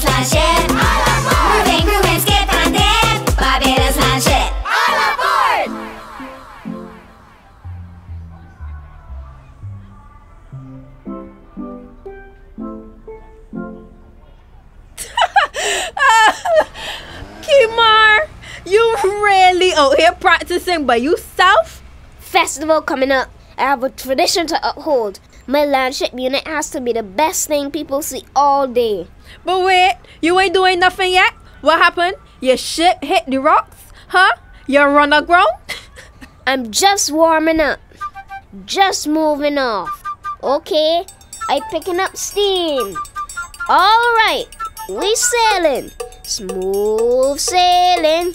ship. All aboard! Moving, grooving, skip and dip. Barbados land ship. All aboard! Kimar, you really out here practicing by yourself? Festival coming up. I have a tradition to uphold. My landship unit has to be the best thing people see all day. But wait, you ain't doing nothing yet? What happened? Your ship hit the rocks? Huh? You run aground? I'm just warming up. Just moving off. Okay, I picking up steam. Alright, we sailing. Smooth sailing.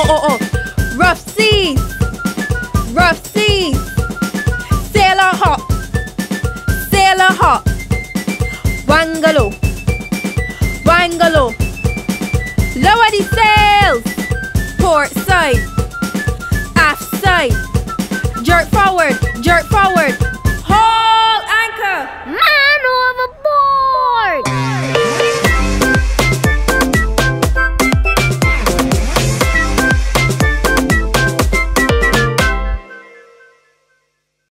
Oh, oh, oh. Rough seas. Rough seas. Sailor hop. Sailor hop. Wangalo. Wangalo. Lower the sails. Port side. Aft side. Jerk forward. Jerk forward.